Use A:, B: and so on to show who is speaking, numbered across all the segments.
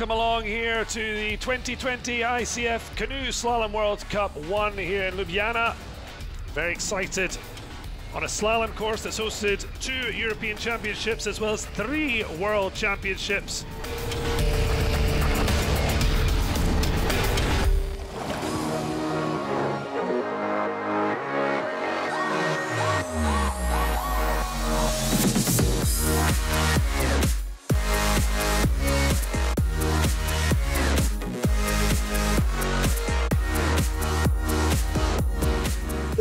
A: Welcome along here to the 2020 ICF Canoe Slalom World Cup 1 here in Ljubljana. Very excited on a slalom course that's hosted two European Championships as well as three World Championships.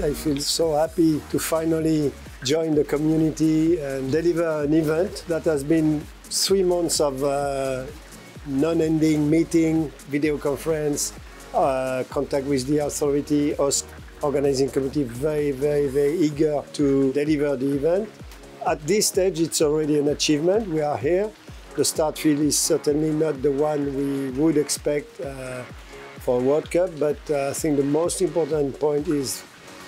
B: I feel so happy to finally join the community and deliver an event that has been three months of uh, non-ending meeting, video conference, uh, contact with the authority, us organizing committee very, very, very eager to deliver the event. At this stage, it's already an achievement. We are here. The start field is certainly not the one we would expect uh, for World Cup, but uh, I think the most important point is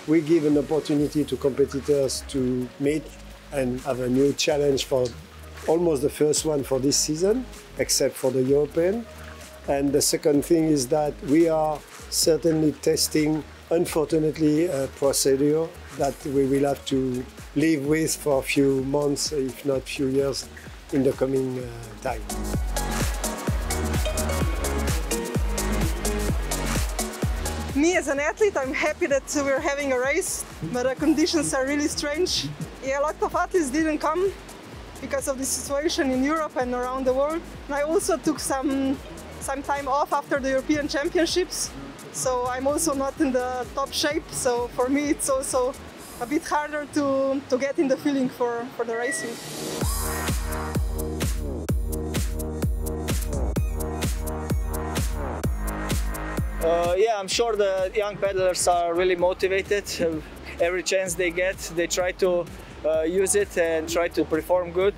B: we give an opportunity to competitors to meet and have a new challenge for almost the first one for this season, except for the European. And the second thing is that we are certainly testing, unfortunately, a procedure that we will have to live with for a few months, if not few years, in the coming uh, time.
C: Me as an athlete, I'm happy that we're having a race, but the conditions are really strange. Yeah, a lot of athletes didn't come because of the situation in Europe and around the world. And I also took some some time off after the European Championships, so I'm also not in the top shape. So for me, it's also a bit harder to, to get in the feeling for, for the racing.
D: Uh, yeah, I'm sure the young paddlers are really motivated. Every chance they get, they try to uh, use it and try to perform good.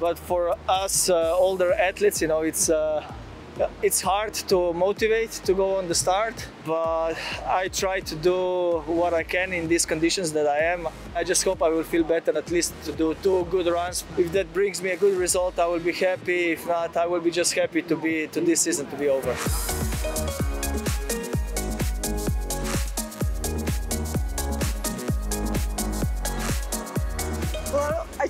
D: But for us uh, older athletes, you know, it's uh, it's hard to motivate to go on the start. But I try to do what I can in these conditions that I am. I just hope I will feel better at least to do two good runs. If that brings me a good result, I will be happy. If not, I will be just happy to be to this season to be over.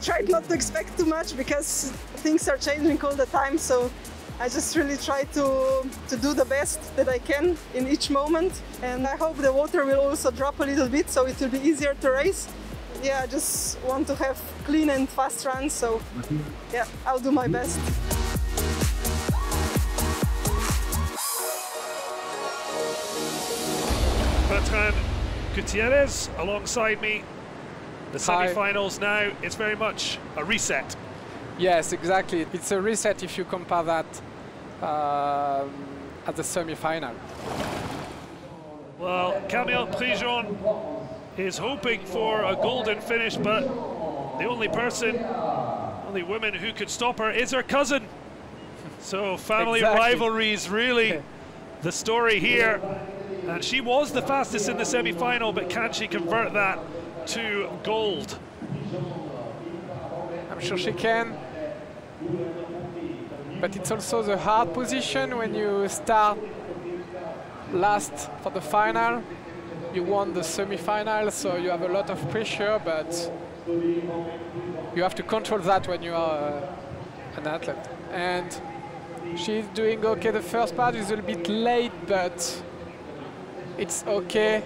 C: Tried not to expect too much because things are changing all the time. So I just really try to, to do the best that I can in each moment. And I hope the water will also drop a little bit so it will be easier to race. Yeah, I just want to have clean and fast runs. So yeah, I'll do my best.
A: Bertrand Gutierrez alongside me. The semi-finals now, it's very much a reset.
E: Yes, exactly. It's a reset if you compare that um, at the semi-final.
A: Well, Camille Prigent is hoping for a golden finish, but the only person, only woman who could stop her is her cousin. So family
E: Exactly.
A: rivalries really the story here. And she was the fastest in the semi-final, but can she convert that to gold?
E: I'm sure she can. But it's also the hard position when you start last for the final. You won the semi-final, so you have a lot of pressure, but you have to control that when you are uh, an athlete. And she's doing okay. The first part is a little bit late, but it's okay.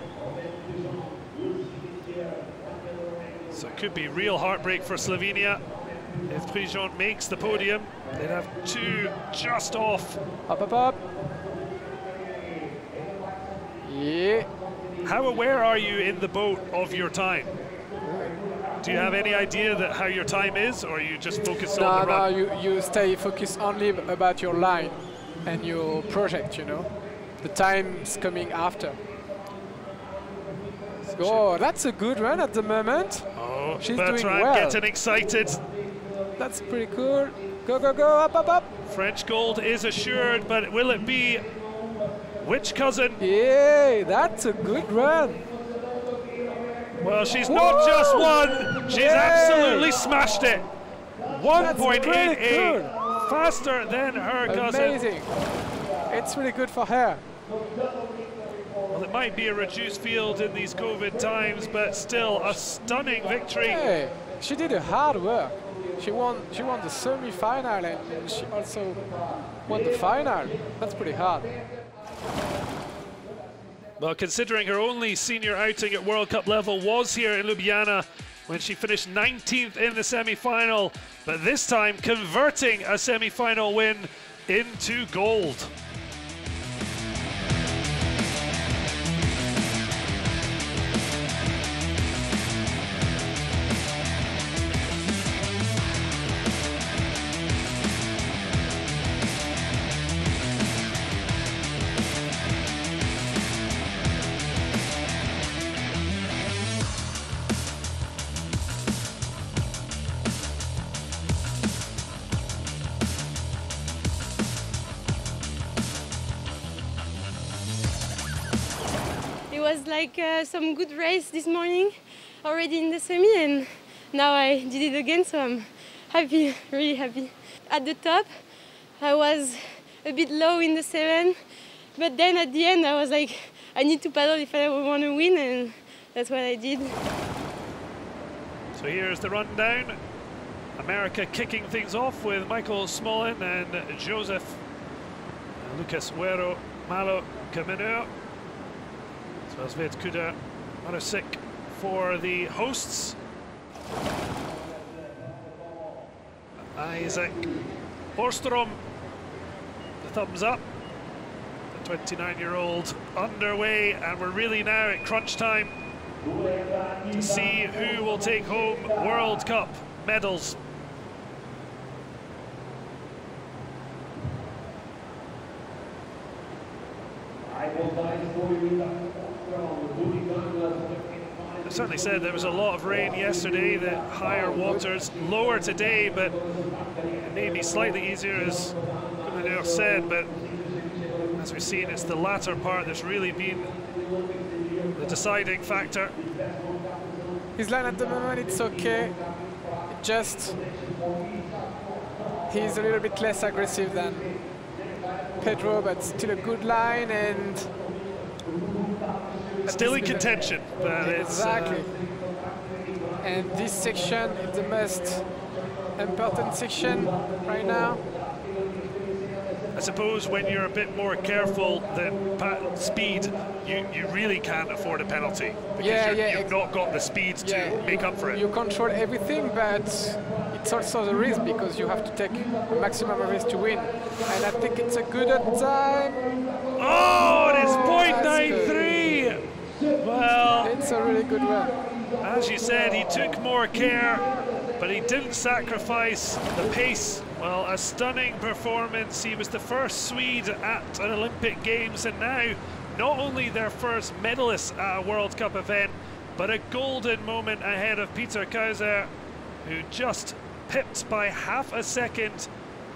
A: So it could be real heartbreak for Slovenia if Prigent makes the podium. They'd have two just off.
E: Up, up, up. Yeah.
A: How aware are you in the boat of your time? Do you have any idea that how your time is, or are you just focused
E: No,
A: on the
E: no,
A: run?
E: you, you stay focused only about your line and your project, you know. The time's coming after. Oh, that's a good run at the moment. She's doing
A: Bertrand
E: well.
A: getting excited.
E: That's pretty cool. Go, go, go, up, up, up.
A: French gold is assured, but will it be which cousin?
E: Yay, that's a good run.
A: Well, she's not just one. she's
E: Yay!
A: absolutely smashed it.
E: That's
A: 1.88,
E: good.
A: faster than her cousin.
E: Amazing. It's really good for her.
A: It might be a reduced field in these COVID times, but still a stunning victory.
E: Hey, she did a hard work. She won. She won the semi-final, and she also won the final. That's pretty hard.
A: Well, considering her only senior outing at World Cup level was here in Ljubljana when she finished 19th in the semi-final, but this time converting a semi-final win into gold.
F: Like uh, some good race this morning, already in the semi, and now I did it again, so I'm happy, really happy. At the top, I was a bit low in the seven, but then at the end, I was like, I need to paddle if I want to win, and that's what I did.
A: So here's the rundown. America kicking things off with Michal Smolen and Joseph Lucas Huero Malo Camino. So Sved Kuda Marasik for the hosts. Isak Öhrström, the thumbs up. The 29 year old underway, and we're really now at crunch time to see who will take home World Cup medals. I certainly said there was a lot of rain yesterday, the higher waters, lower today, but it may be slightly easier as Commodore said, but as we've seen, it's the latter part that's really been the deciding factor.
E: His line at the moment, it's okay. Just he's a little bit less aggressive than Pedro, but still a good line and
A: Still in contention, but it's, uh,
E: exactly. and this section is the most important section right now.
A: I suppose when you're a bit more careful than speed, you, you really can't afford a penalty because
E: Yeah,
A: you've not got the speed to
E: Yeah,
A: make up for it.
E: You control everything, but it's also the risk because you have to take a maximum risk to win. And I think it's a good time.
A: Oh, it is
E: Oh, that's
A: 0.93. Well,
E: It's a really good one.
A: as you said, he took more care, but he didn't sacrifice the pace. Well, a stunning performance. He was the first Swede at an Olympic Games, and now not only their first medalist at a World Cup event, but a golden moment ahead of Peter Kauzer, who just pipped by half a second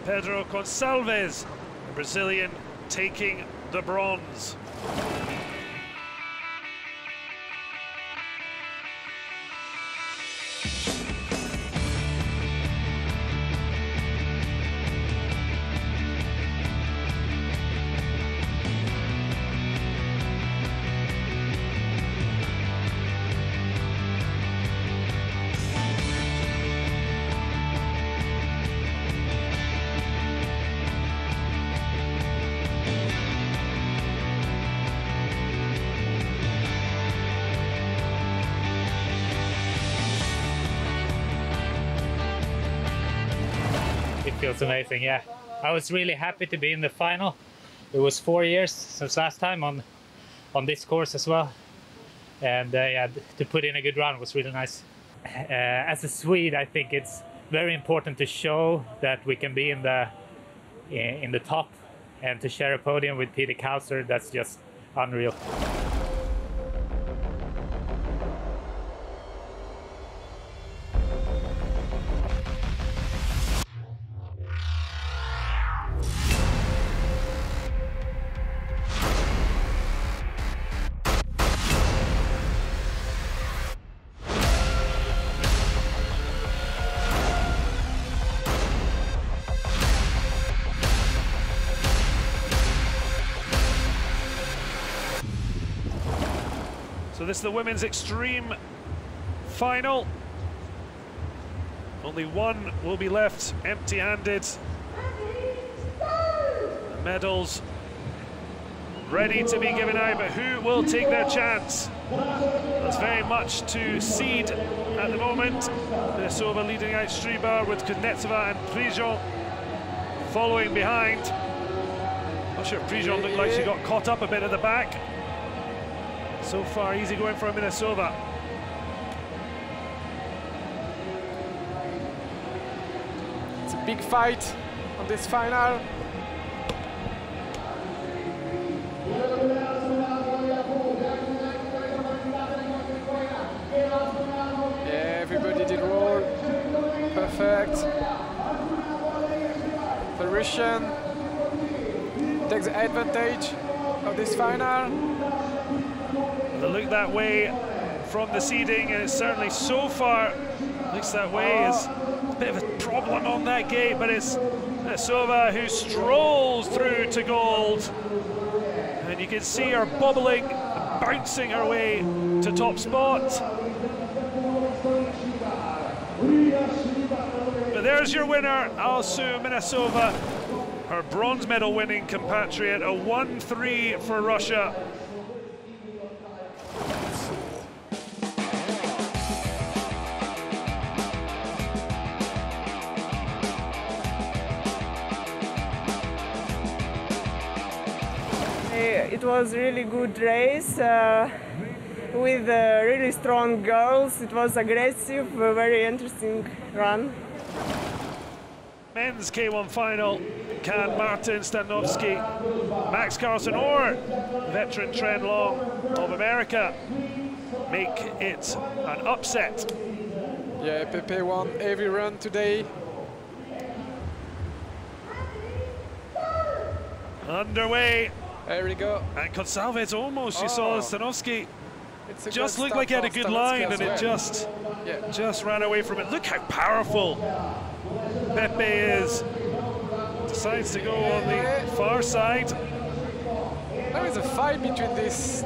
A: Pedro Gonçalves, the Brazilian, taking the bronze.
G: Amazing, yeah. I was really happy to be in the final. It was four years since last time on on this course as well, and uh, yeah, to put in a good run was really nice. Uh, as a Swede, I think it's very important to show that we can be in the in the top and to share a podium with Peter Kauzer. That's just unreal.
A: So this is the women's extreme final. Only one will be left empty-handed. Medals ready to be given out, but who will take their chance? That's very much to seed at the moment. Minazova leading out Strybar with Kuznetsova and Prijon following behind. Not sure if Prijon looked like she got caught up a bit at the back. So far, easy going for Minazova.
E: It's a big fight on this final. Everybody did roll. Perfect. The Russian takes advantage of this final.
A: They look that way from the seeding, and it's certainly so far looks that way. Is a bit of a problem on that gate, but it's Sova who strolls through to gold. And you can see her bubbling, bouncing her way to top spot. But there's your winner, Alsu Minazova, her bronze medal winning compatriot, a 1-3 for Russia.
H: It was really good race uh, with uh, really strong girls. It was aggressive, a very interesting run.
A: Men's K1 final, can Martin Stanovsky, Max Carlsen or veteran Tren Long of America make it an upset?
E: Yeah, Pepe won every run today.
A: Underway.
E: There we go.
A: And Gonçalves almost, you saw
E: Oh. A
A: just looked like he had a good line and it just
E: Yeah.
A: just ran away from it. Look how powerful Pepe is. Decides to go on the far side.
E: There is a fight between these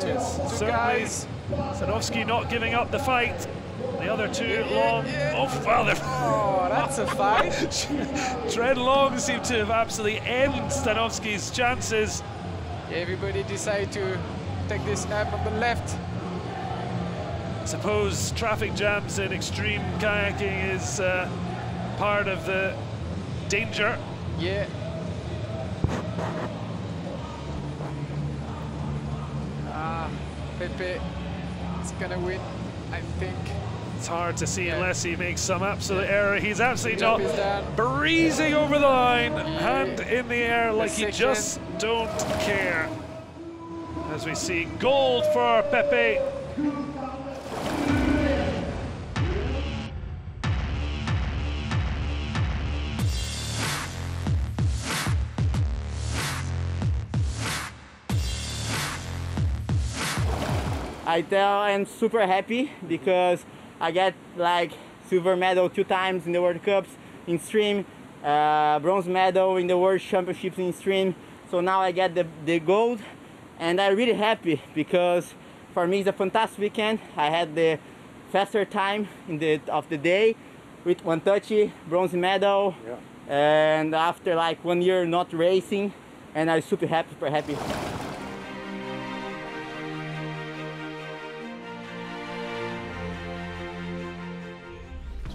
E: two, two guys.
A: Stanovsky not giving up the fight. The other two
E: Yeah,
A: long.
E: yeah.
A: Oh, well, they're.
E: Oh, that's a fight.
A: Tren Long seemed to have absolutely ended Stanovsky's chances.
E: Everybody decide to take this up on the left.
A: Suppose traffic jams in extreme kayaking is uh, part of the danger.
E: Yeah. Ah, Pepe is gonna win, I think.
A: It's hard to see unless he makes some absolute error. He's absolutely not
E: is done.
A: breezing over the line, hand in the air like he
E: second.
A: just don't care. As we see gold for Pepe.
I: I tell I'm super happy because I get like silver medal two times in the World Cups in stream, uh, bronze medal in the World Championships in stream. So now I get the, the gold and I'm really happy because for me it's a fantastic weekend. I had the faster time in the of the day with one touchy bronze medal and after like one year not racing and I'm super happy, super happy.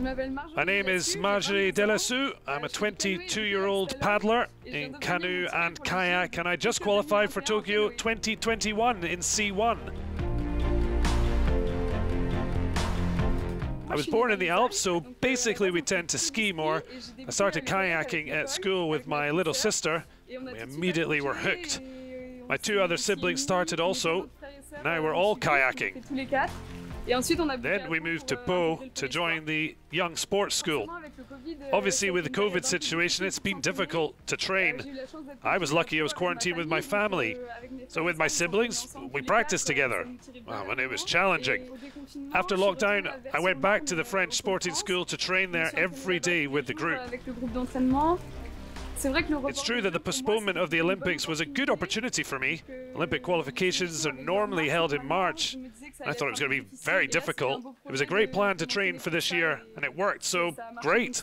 A: My name is Marjorie Delassus. I'm a 22 year old paddler in canoe and kayak, and I just qualified for Tokyo 2021 in C1. I was born in the Alps, so basically we tend to ski more. I started kayaking at school with my little sister. We immediately were hooked. My two other siblings started also. Now we're all kayaking. Then we moved to Pau to join the young sports school. Obviously, with the COVID situation, it's been difficult to train. I was lucky I was quarantined with my family. So, with my siblings, we practiced together. And it was challenging. After lockdown, I went back to the French sporting school to train there every day with the group. It's true that the postponement of the Olympics was a good opportunity for me. Olympic qualifications are normally held in March. I thought it was going to be very difficult. It was a great plan to train for this year, and it worked, so great.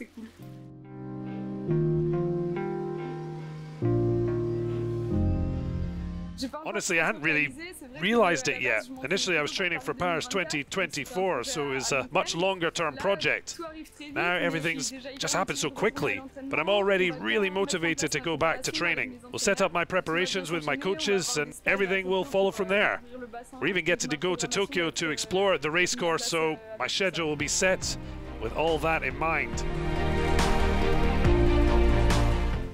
A: Honestly, I hadn't really realized it yet. Initially, I was training for Paris 2024, so it was a much longer term project. Now everything's just happened so quickly, but I'm already really motivated to go back to training. We'll set up my preparations with my coaches, and everything will follow from there. We're even getting to go to Tokyo to explore the racecourse, so my schedule will be set with all that in mind.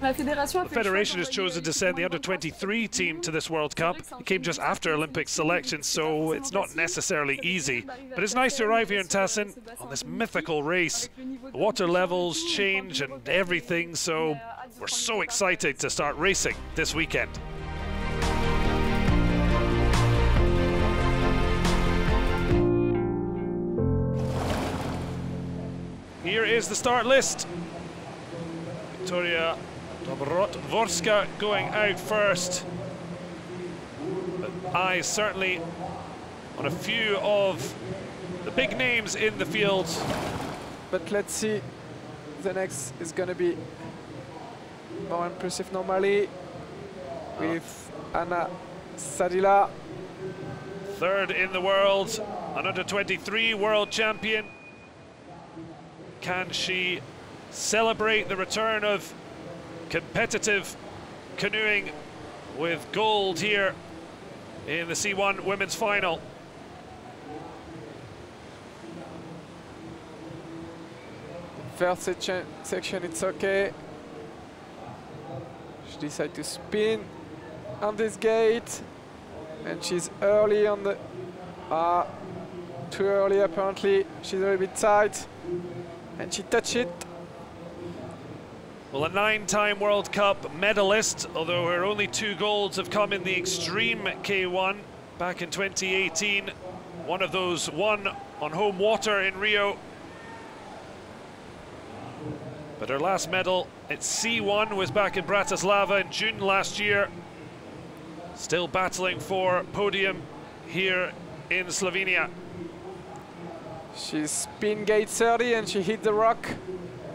A: The Federation has chosen to send the under 23 team to this World Cup. It came just after Olympic selection, so it's not necessarily easy. But it's nice to arrive here in Tacen on this mythical race. The water levels change and everything, so we're so excited to start racing this weekend. Here is the start list. Victoria Dobrotvorska going out first. But eyes certainly on a few of the big names in the field.
E: But let's see, the next is going to be more impressive normally with Ana Sátila.
A: Third in the world, an under 23 world champion. Can she celebrate the return of competitive canoeing with gold here in the C1 women's final.
E: First section, it's okay. She decided to spin on this gate and she's early on the ah too early apparently she's a little bit tight and she touched it
A: well, a nine-time World Cup medalist, although her only two golds have come in the Extreme K1 back in 2018. One of those won on home water in Rio. But her last medal at C1 was back in Bratislava in June last year. Still battling for podium here in Slovenia.
E: She's spin gate 30 and she hit the rock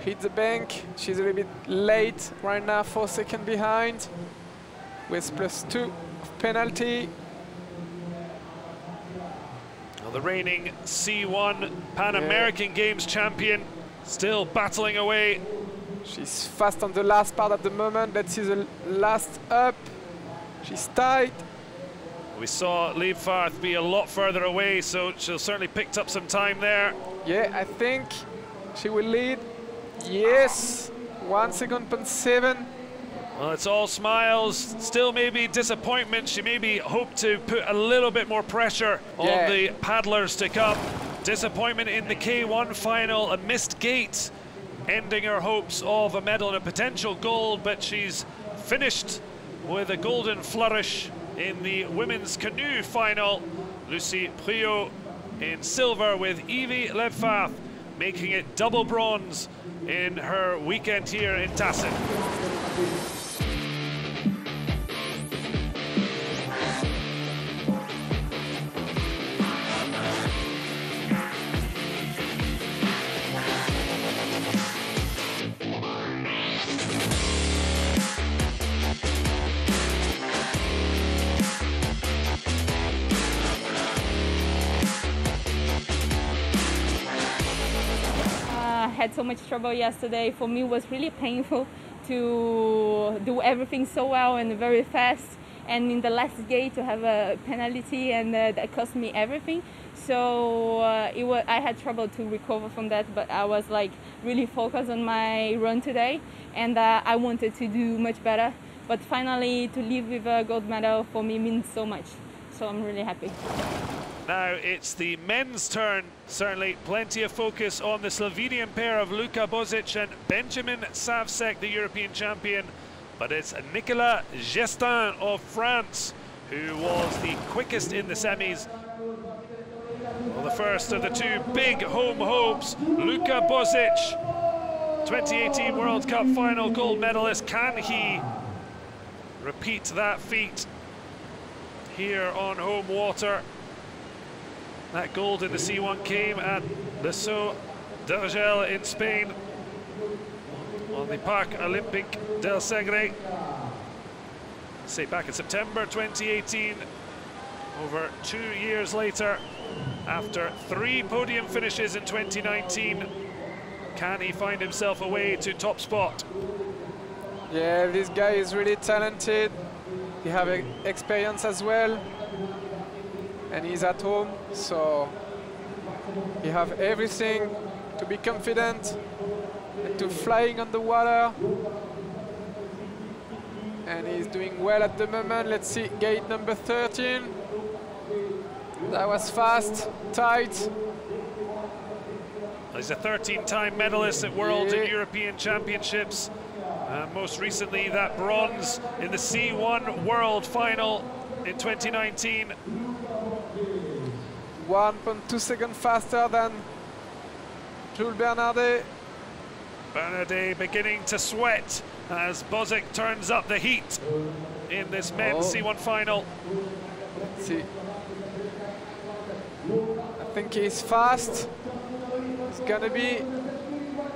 E: hit the bank. She's a little bit late right now, four seconds behind with plus two penalty.
A: Well, the reigning C1 Pan American yeah. Games champion still battling away.
E: She's fast on the last part at the moment. Let's see the last up. She's tight.
A: We saw Liv Farth be a lot further away, so she'll certainly picked up some time there.
E: Yeah, I think she will lead Yes, one second point seven.
A: Well, it's all smiles. Still, maybe disappointment. She maybe hoped to put a little bit more pressure yeah. on the paddlers to come. Disappointment in the K1 final, a missed gate, ending her hopes of a medal and a potential gold, but she's finished with a golden flourish in the women's canoe final. Lucie Prigent in silver with Evie Lebfarth making it double bronze in her weekend here in Tacen.
J: Had so much trouble yesterday. For me, it was really painful to do everything so well and very fast. And in the last gate to have a penalty, and uh, that cost me everything. So uh, it was, I had trouble to recover from that, but I was like really focused on my run today, and uh, I wanted to do much better. But finally, to leave with a gold medal for me means so much. So I'm really happy.
A: Now it's the men's turn, certainly plenty of focus on the Slovenian pair of Luka Bozic and Benjamin Savsek, the European champion, but it's Nicolas Gestin of France who was the quickest in the semis. Well, the first of the two big home hopes, Luka Bozic, 2018 World Cup final gold medalist. Can he repeat that feat here on home water? That gold in the C1 came at the Seu d'Urgell in Spain on the Parc Olympique del Segre. Say back in September 2018, over two years later, after three podium finishes in 2019, can he find himself a way to top spot?
E: Yeah, this guy is really talented. He have experience as well, and he's at home, so he have everything to be confident and to flying on the water. And he's doing well at the moment. Let's see, gate number 13. That was fast, tight.
A: He's a 13-time medalist at World yeah. and European Championships. Uh, most recently, that bronze in the C1 World Final in 2019.
E: 1.2 seconds faster than Jules Bernardet.
A: Bernardet beginning to sweat as Božič turns up the heat in this men's oh. C1 final.
E: Let's see. I think he's fast. It's gonna be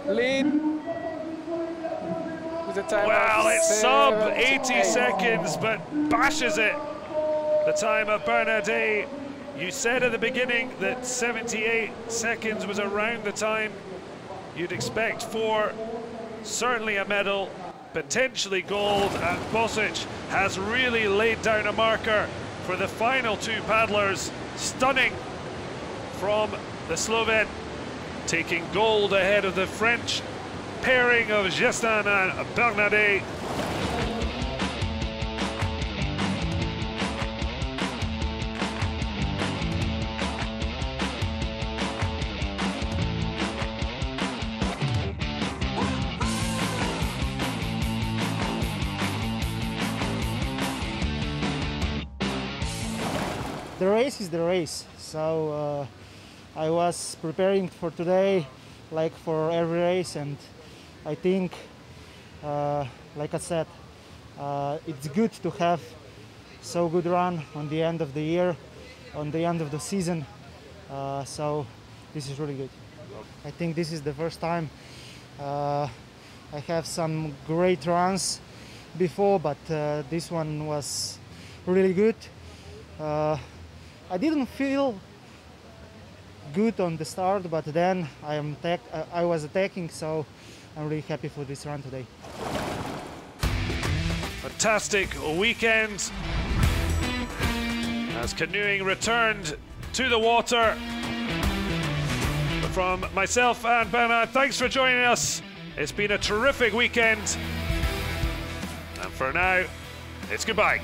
E: lead with a time
A: Well, it's sub 80 seconds, but bashes it. The time of Bernardet you said at the beginning that 78 seconds was around the time you'd expect for certainly a medal, potentially gold, and Božič has really laid down a marker for the final two paddlers. Stunning from the Slovene, taking gold ahead of the French pairing of Gestin and Bernardet.
K: the race is the race. So uh, I was preparing for today, like for every race, and I think, uh, like I said, uh, it's good to have so good run on the end of the year, on the end of the season. Uh, so this is really good. I think this is the first time uh, I have some great runs before, but uh, this one was really good. I didn't feel good on the start, but then I am I was attacking, so I'm really happy for this run today.
A: Fantastic weekend as canoeing returned to the water. From myself and Bernard, thanks for joining us. It's been a terrific weekend. And for now, it's goodbye.